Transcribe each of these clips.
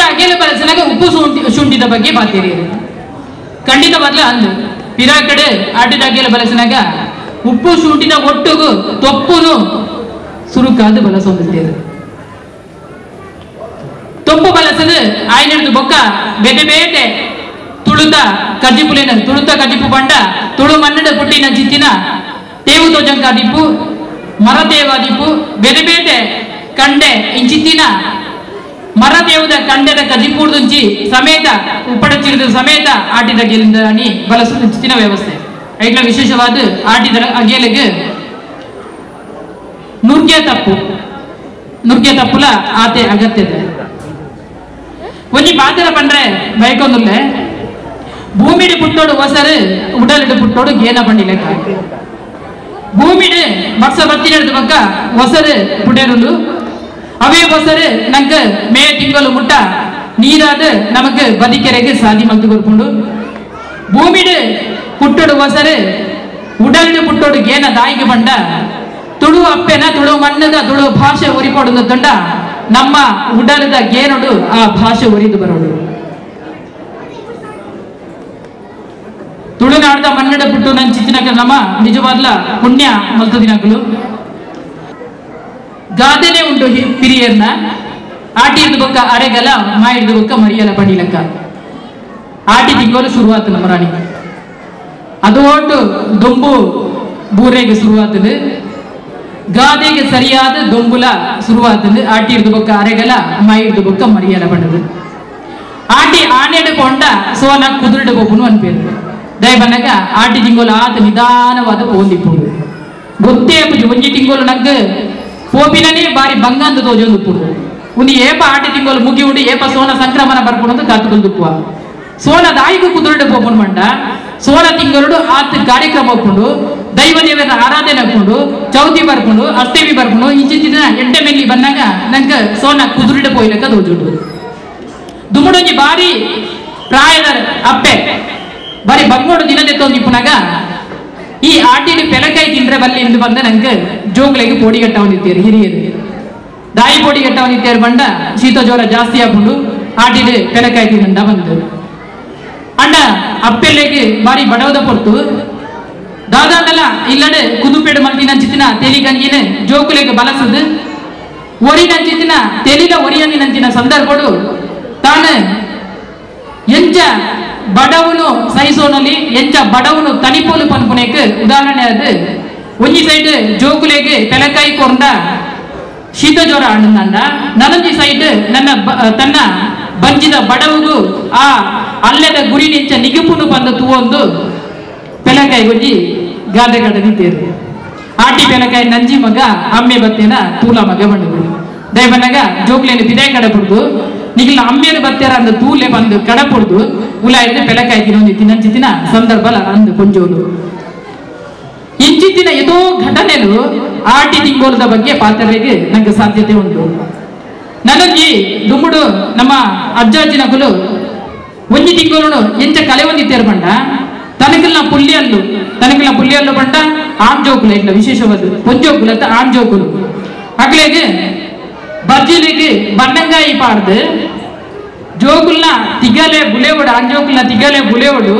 ಆಟಿದ ಅಗೆಲ ಬಲಸನಾಗ ಉಪ್ಪು ಶುಂಠಿ, ಶುಂಠಿದ ಬಗ್ಗೆ ಬಾತೀರಿ ಖಂಡಿತವಾಗ್ಲೂ ಅಂದು. ಪಿರಾ ಕಡೆ ಆಟದ ಅಗೆಲ ಬಲಸನಾಗ ಉಪ್ಪು ಶುಂಠಿನ ಒಟ್ಟುಗು ತೊಪ್ಪುನು ಸುರುಕಾದ ಬಲಸೊಂದಿದ್ದೇವೆ ತೊಪ್ಪು ಬಲಸದು ಆಯ್ನಿಡ್ದು ಬೊಕ್ಕ ಬೇಟೆ ಬೇಟೆ ತುಳುತ ಕಜಿಪುಲಿನ ತುಳುತ ಕಜಿಪು ಬಂಡ, ತುಳು ಮನ್ನಡ ಪುಟ್ಟಿನ ಜಿತ್ತಿನ, ತೇವು ತೋಜಂಕ ದೀಪು ಮರದೇವ ದಿಪ್ಪು ಬೆದೆ ಬೇಟೆ ಕಂಡೆ, ಇಂಚಿತ್ತಿನ ಮರದೇವದ ಕಂಡೆದ ಕಜಿಪೂಡ್ದುಂಚಿ ಸಮೇತ ಉಪ್ಪಡಚಿರಿದ ಸಮೇತ ಆಟಿದ ಗೆಲಿಂದ ಅನಿ ಬಲಸು ಇಂಚಿತ್ತಿನ ವ್ಯವಸ್ಥೆ ಐಟ್ಲ ವಿಶೇಷವಾದ ಆಟಿದ ಅಗೇಲಿಗೆ ನುರ್ಗೆ ತಪ್ಪು ನುರ್ಗೆ ತಪ್ಪುಲ ಆತೆ ಅಗತ್ಯತೆ ಒಂಜಿ ಪಾತ್ರ ಪಂಡ್ರೆ ಬೈಕೊಂದುಲ್ಲೆ ಭೂಮಿಡು ಪುಟ್ಟೋಡು ಹೊಸರು ಉಡಲಿಡು ಪುಟ್ಟೋಡು ಗೇನ ಬಂಡಿ ಲೆಕ್ಕ ಭೂಮಿಡು ಮಕ್ಸ ಬತ್ತಿನಡ್ದು ಬಕ್ಕ ಹೊಸರು ಪುಡೇರುಲು ಅವೇ ಬಸರೆ ನಂಗೆ ಮೇ ತಿಂಗಳು ಮುಟ್ಟ. ನೀರಾದ ನಮಗೆ ಬದಿಕೆರೆಗೆ ಸಾಧಿ ಮಲ್ತು ಕೊಡ್ಕೊಂಡು. ಭೂಮಿಡೆ ಪುಟ್ಟೋಡು ಹೊಸರು ಉಡಲಿಡು ಪುಟ್ಟೋಡು ಗೇನ ದಾಯಿಗೆ ಬಂಡ ತುಳು ಅಪ್ಪೆನ ತುಳು ಮಣ್ಣದ ತುಳು ಭಾಷೆ ಒರಿಪೋಡು ತಂಡ ನಮ್ಮ ಉಡಲದ ಗೇನೊಡು ಆ ಭಾಷೆ ಉರಿದು ಬರೋಡು ತುಳುನಾಡದ ಮನ್ನಡ ಬಿಟ್ಟು ನನ್ನ ಚಿತ್ತಿನಕ ನಮ್ಮ ನಿಜವಾದ್ಲ ಪುಣ್ಯ ಮಲ್ತ ದಿನಗಳು. ಗಾದೆನೆ ಉಂಟು ಹಿ- ಹಿರಿಯರ್ನ. ಆಟಿ ಇರ್ದು ಬೊಕ್ಕ ಅರೆಗಲ ಮಾ ಇರ್ದು ಬೊಕ್ಕ ಮರಿಯಲ ಪಡಿಲಕ್ಕ ಆಟಿ ತಿಂಗಳು ಶುರುವಾತು ನಮ್ಮ ರಾಣಿ. ಅದು ಒಟ್ಟು ದೊಂಬು ಬೂರೆಗೆ ಶುರುವಾತದು ಗಾದೆಗೆ ಸರಿಯಾದ ದೊಂಬುಲ ಶುರುವಾತದು ಆಟಿ ಇರ್ದು ಬೊಕ್ಕ ಅರೆಗಲ ಮಾ ಇರ್ದು ಬೊಕ್ಕ ಮರಿಯಲ ಪಂಡದು ಆಟಿ ಆನೆಡು ಕೊಂಡ ಸೋನ ಕುದುರೆಡು ಬೊಬ್ಬನು ಅನ್ಪೇರು ದಯ ಬನ್ನಗ ಆಟಿ ತಿಂಗೋಲು ಆತ ನಿಧಾನವಾದ ಪೋಂದಿಪ್ಪುಡು. ಗೊತ್ತೇ ಪುಜಿ, ಒಂಜಿ ತಿಂಗೋಲು ನಂಗೆ ಪೋಪಿನನೇ ಬಾರಿ ಬಂಗಂದು ತೋಜೊಂದು ಉಪ್ಪುಡು ಉಂದು ಏಪ ಆಟಿ ತಿಂಗಳು ಮುಗಿ ಉಂಡು ಏಪ ಸೋನ ಸಂಕ್ರಮಣ ಬರ್ಕೊಂಡು ಅಂತ ದುಪ್ಪುವ ಸೋನ ದಾಯಿಗೂ ಕುದುರೆ ಪೋಪನ್ ಮಂಡ. ಸೋನ ತಿಂಗಳು ಆತ ಕಾರ್ಯಕ್ರಮ ಹಾಕೊಂಡು ದೈವ ದೇವರ ಆರಾಧನೆ ಹಾಕೊಂಡು ಚೌತಿ ಬರ್ಕೊಂಡು ಅಷ್ಟೇವಿ ಬರ್ಕೊಂಡು ಇಂಚಿನ ದಿನ ಎಂಟೆ ಮೆಲ್ಲಿ ಬಂದಾಗ ನಂಗೆ ಸೋನ ಕುದುರೆಡು ಪೋಯ್ಲಕ್ಕ ದೋಜುಡು ದುಮುಡೊಂಜಿ ಬಾರಿ ಪ್ರಾಯದ ಅಪ್ಪೆ, ಬಾರಿ ಬಂಗೋಡು ದಿನದೆತ್ತೊಂದು ತೊಂದಿಪ್ಪುನಾಗ ಈ ಆಟಿನ ಪೆಲಕಾಯಿ ತಿಂದ್ರೆ ಬಲ್ಲಿ ಎಂದು ಬಂದ ನಂಗೆ ಜೋಗ್ಲೆಗೆ ಪೋಡಿಗಟ್ಟ ಹೊಂದಿದ್ದೀರಿ ಹಿರಿಯರು. ದಾಯಿ ಪೋಡಿಗಟ್ಟ ಹೊಂದಿದ್ದೇರು ಬಂಡ ಶೀತ ಜ್ವರ ಜಾಸ್ತಿ ಆಗ್ಕೊಂಡು ಆಟಿನ ಪೆಲಕಾಯಿ ತಿಂದ ಬಂದು. ಅಣ್ಣ ಅಪ್ಪೆಲೆಗೆ ಬಾರಿ ಬಡವದ ಪೊರ್ತು. ದಾದಾಂಡಲ ಇಲ್ಲಡೆ ಕುದುಪೇಡು ಮಲ್ತಿನ ಚಿತ್ತಿನ ತೆಲಿ ಗಂಜಿನ ಜೋಕುಲೆಗೆ ಬಲಸದು. ಒರಿನಂಚಿತ್ತಿನ ತೆಲಿಲ ಒರಿಯನ್ನಿನಂಚಿನ ಸಂದರ್ಭಡು ತಾನು ಎಂಚ ಬಡವನು ಸಹಿಸೋನಲ್ಲಿ ಎಂಚ ಬಡವನು ತನಿಪೋಲು ಪನ್ಪುನೇಕ್ ಉದಾಹರಣೆ ಅದು ಒಂಜಿ ಸೈಡ್ ಜೋಕುಲೆಗೆ ಪೆಲಕಾಯಿ ಕೊಂಡ ಶೀತ ಜ್ವರ ಅಣ್ಣಂದ ನನಂಜಿ ಸೈಡ್ ನನ್ನ ತನ್ನ ಬಂಜಿದ ಬಡವಗೂ ಆ ಅಲ್ಲದ ಗುರಿ ನಿಂಚ ನಿಗುಪುನು ಬಂದ ತೂವೊಂದು ಪೆಲಕಾಯಿ ಗೊಜ್ಜಿ ಗಾದೆ ಕಡ ನಿಂತೇರು ಆಟಿ ಪೆಲಕಾಯಿ ನಂಜಿ ಮಗ, ಅಮ್ಮೆ ಬತ್ತೇನ ತೂಲ ಮಗ ಬಂಡದು ದಯಬನಗ ಜೋಗ್ಲೇನು ಬಿದೆ ಕಡ ಬಿಡ್ದು ನಿಗಿಲ ಅಮ್ಮೇನು ಬತ್ತೇರ ಅಂದ ತೂಲೆ ಬಂದು ಕಡ ಉಲಾಯಿದ್ರೆ ಉಲಾಯ್ದು ಪೆಲಕಾಯಿ ತಿನ್ನೊಂದು ತಿನ್ನ ಸಂದರ್ಭ ಅಂದು ಕೊಂಜೋಲು ಇಂಚಿತ್ತಿನ ಎದೋ ಘಟನೆಲು ಆಟಿ ತಿಂಗೋಲದ ಬಗ್ಗೆ ಪಾತ್ರರಿಗೆ ನಂಗೆ ಸಾಧ್ಯತೆ ಉಂಟು. ನನಗೆ ದುಮ್ಮುಡು ನಮ್ಮ ಅಜ್ಜ ಅಜ್ಜಿನಕುಲು ಒಂಜಿ ತಿಂಗಳು ಎಂಚ ಕಲೆ ಒಂದಿತ್ತೇರು ಬಂಡ. ತನಕಲ್ಲ ಪುಲ್ಲಿಯಲ್ಲು ತನಕಲ್ಲ ಪುಲ್ಲಿಯಲ್ಲು ಬಂಡ ಆಂಜೋಕುಲು ಇಲ್ಲ ವಿಶೇಷವಾದ ಪೊಂಜೋಕುಲು ಅಂತ ಆಮ್ ಜೋಕುಲು. ಅಗ್ಲೇಗೆ ಬರ್ಜಿಲಿಗೆ ಬಣ್ಣಂಗಾಯಿ ಪಾಡ್ದು, ಜೋಕುಲ್ನ ತಿಗಲೆ ಬುಲೆವಡು ಜೋಕುಲ್ನ ತಿಗಲೆ ಬುಲೆವಡು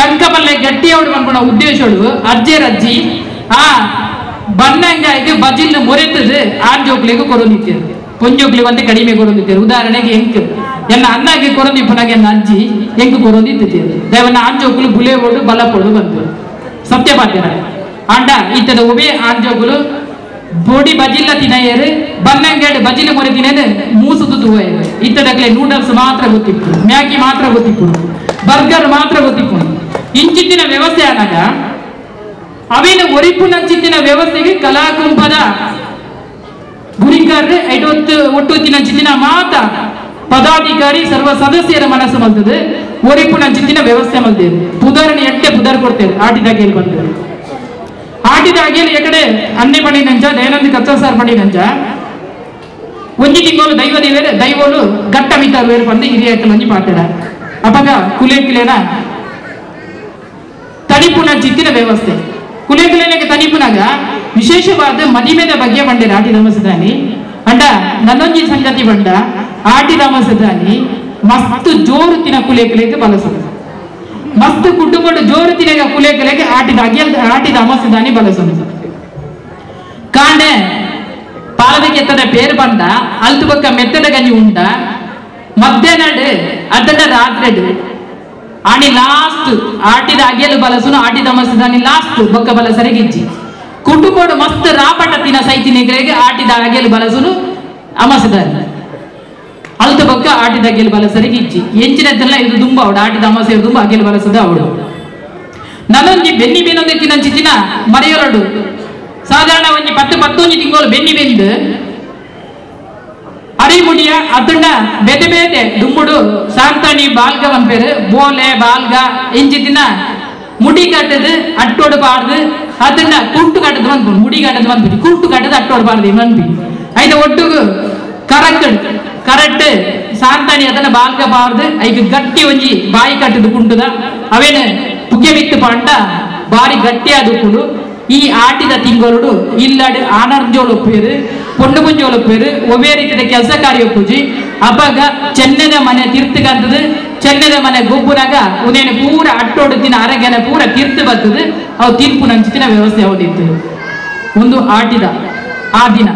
ಟಂಕಮಲ್ಲೆ ಗಟ್ಟಿಯವಡು ಅನ್ಕೊಂಡ ಉದ್ದೇಶಡು ಅಜ್ಜೆರಜ್ಜಿ ಆ ಬಜಿಲ್ ಬಜಿಲ್ನ ಆನ್ ಜೋಕ್ಲಿಗೆ ಕೊರೊಂದಿತ್ತೇರು ಪೊಂಜೋಗ್ಲಿ ಒಂದೇ ಕಡಿಮೆ ಕೊರೊಂದಿತ್ತೇರು ಉದಾಹರಣೆಗೆ ಎಂಕ್ ಎನ್ನ ಅನ್ನಾಗೆ ಕೊರೊಂದಿಪ್ಪನಾಗೆ ಎನ್ನ ಅಜ್ಜಿ ಎಂಕ್ ಕೊರೊಂದಿತ್ತೇರು ದೇವನ ಆಂಜೋಗುಲು ಬಲ ಕೊಡು ಬಂತು. ಸತ್ಯ ಸತ್ಯಪಾತ್ಯರ ಆಂಡ ಇತ್ತದ ಉಬೆ ಆನ್ ಜೋಕ್ಲು, ಬೋಡಿ ಬಜಿಲ್ಲ ತಿನ್ನೇರು ಬನ್ನಂಗೇಡ್ ಬಜಿಲ ಮೊರೆ ತಿನೇದು ಮೂಸುದು ತೂವಯರು ಇತ್ತದಕ್ಲೆ ನೂಡಲ್ಸ್ ಮಾತ್ರ ಗೊತ್ತಿಪ್ಪು ಮ್ಯಾಗಿ ಮಾತ್ರ ಗೊತ್ತಿಪ್ಪು ಬರ್ಗರ್ ಮಾತ್ರ ಗೊತ್ತಿತ್ತು. ಇಂಚಿತ್ತಿನ ವ್ಯವಸ್ಥೆ ಆದಾಗ, ಅವಿನ ಒರಿಪುನಂಚಿತ್ತಿನ ವ್ಯವಸ್ಥೆಗೆ ಕಲಾಕುಂಭದ ಗುರಿಕಾರ್ರೆ ಒಟ್ಟು ಒಟ್ಟೊತ್ತಿನ ಚಿತ್ತಿನ ಮಾತ ಪದಾಧಿಕಾರಿ ಸರ್ವ ಸದಸ್ಯರ ಮನಸ್ಸು ಮಲ್ತದೆ, ಒರಿಪುನಂಚಿತ್ತಿನ ವ್ಯವಸ್ಥೆ ಮಲ್ತೇವೆ ಉದಾಹರಣೆ ಎಟ್ಟೆ ಪುದರ್ ಕೊಡ್ತೇವೆ ಆಟಿದಾಗೆ ಬಂದ ಆಟಿದಾಗೆ ಎಕಡೆ ಅನ್ನೆ ಪಡಿ ನಂಜ, ದಯಾನಂದ ಕಚ್ಚಾ ಸರ್ ಪಡಿ ನಂಜ. ಒಂಜಿ ತಿಂಗಳು ದೈವ ದೇವೇರೆ, ದೈವಲು ಗಟ್ಟ ಮಿತ ವೇರು ಬಂದು ಹಿರಿಯ ಮಂಜಿ ಅಪಗ ಕುಲೇ ಕಿಲೇನ ತನಿಪುನ ಜಿತ್ತಿನ ವ್ಯವಸ್ಥೆ ಕುಲೆ ಕಿಲೇನಕ್ಕೆ ತನಿಪುನಾಗ ವಿಶೇಷವಾದ ಮದಿಮೆದ ಬಗ್ಗೆ ಬಂಡೆ ರಾಟಿ ಧರ್ಮಸದಾನಿ ಅಂಡ ನನ್ನೊಂಜಿ ಸಂಗತಿ ಬಂಡ ಆಟಿದ ಅಮಾಸದಾನಿ ಮಸ್ತ್ ಜೋರು ತಿನ ಕುಲೇಕಲೆಗೆ ಬಳಸುದು ಮಸ್ತ್ ಕುಟುಂಬದ ಜೋರು ತಿನಗ ಕುಲೇಕಲೆಗೆ ಆಟಿದ ಅಗಿಲ್ ಆಟಿದ ಅಮಾಸದಾನಿ ಬಳಸುದು ಕಾಂಡೆ ಪಾಲದಕ್ಕೆ ಎತ್ತದ ಪೇರು ಬಂದ ಅಲ್ತು ಬೊಕ್ಕ ಮೆತ್ತದ ಗಂಜಿ ಉಂಡ ಮಧ್ಯಾಹ್ನಡ್ ಅದನ್ನ ರಾತ್ರಿ ಆಣಿ ಲಾಸ್ಟ್ ಆಟಿದ ಅಗೆಲು ಬಲಸುನು ಆಟಿದ ಮಸದಾನಿ ಲಾಸ್ಟ್ ಬೊಕ್ಕ ಬಲ ಸರಿಗಿಜ್ಜಿ ಕುಟುಕೋಡು ಮಸ್ತ್ ರಾಪಟ ತಿನ ಸೈತಿನಿಗ್ರೆಗೆ ಆಟಿದ ಅಗೆಲು ಬಲಸುನು ಅಮಸದಾನಿ ಅಲ್ತು ಬೊಕ್ಕ ಆಟಿದ ಅಗೆಲು ಬಲ ಸರಿಗಿಜ್ಜಿ ಎಂಚಿನದ್ದೆಲ್ಲ ಇದು ದುಂಬ ಅವಡು, ಆಟಿದ ಅಮಸೆ ದುಂಬ ಅಗೆಲು ಬಲಸದ ಅವಡು. ನನ್ನೊಂಜಿ ಬೆನ್ನಿ ಬೇನೊಂದೆ ತಿನ್ನ ಮರೆಯೊರಡು. ಸಾಧಾರಣ ಒಂಜಿ ಪತ್ತು ಪತ್ತೊಂಜಿ ತಿಂಗಳು ಬೆನ್ನಿ ಬೆಂದು. ಅರಿಮುಡಿಯ ಅದನ್ನ ಬೆದೆ ಬೇದೆ ದುಮ್ಮುಡು ಸಾಂತಾನಿ ಬಾಲ್ಗ ಬಂಪೇರು ಬೋಲೆ ಬಾಲ್ಗ ಇಂಚಿ ದಿನ ಮುಡಿ ಕಟ್ಟದು ಅಟ್ಟೋಡು ಬಾರ್ದು ಅದನ್ನ ಕುಂಟು ಕಟ್ಟದು ಬಂದ್ಬಿಡು ಮುಡಿ ಕಟ್ಟದು ಬಂದ್ಬಿಡಿ ಕುಂಟು ಕಟ್ಟದು ಅಟ್ಟೋಡು ಬಾರ್ದು ಬಂದ್ಬಿ ಐದು ಒಟ್ಟುಗು ಕರೆಕ್ಟ್ ಕರೆಕ್ಟ್ ಸಾಂತಾನಿ ಅದನ್ನ ಬಾಲ್ಗ ಬಾರ್ದು ಐದು ಗಟ್ಟಿ ಒಂಜಿ ಬಾಯಿ ಕಟ್ಟದು ಕುಂಟುದ ಅವೇನು ಪುಗೆ ಬಿತ್ತು ಪಾಂಡ ಬಾರಿ ಗಟ್ಟಿಯಾದ ಕುಡು ಈ ಆಟಿದ ಇಲ್ಲಡು ಆನರ್ಜೋಳು ಒಪ್ಪೇರು ಪೊಂಡು ಮುಂಜೋಳು ಒಪ್ಪೇರು ಒವೇ ರೀತಿಯ ಕೆಲಸ ಕಾರ್ಯ ಒಪ್ಪುಜಿ ಅವಾಗ ಚೆನ್ನದ ಮನೆ ತೀರ್ಥಗಂತದ ಚೆನ್ನದ ಮನೆ ಗೊಬ್ಬರಾಗ ಉದೇನು ಪೂರ ಅಟ್ಟೋಡು ದಿನ ಆರೋಗ್ಯನ ಪೂರ ತೀರ್ಥ ಬರ್ತದೆ ಅವು ತೀರ್ಪು ನಂಚಿನ ವ್ಯವಸ್ಥೆ ಹೊಡಿತು ಒಂದು ಆಟಿದ, ಆ ದಿನ.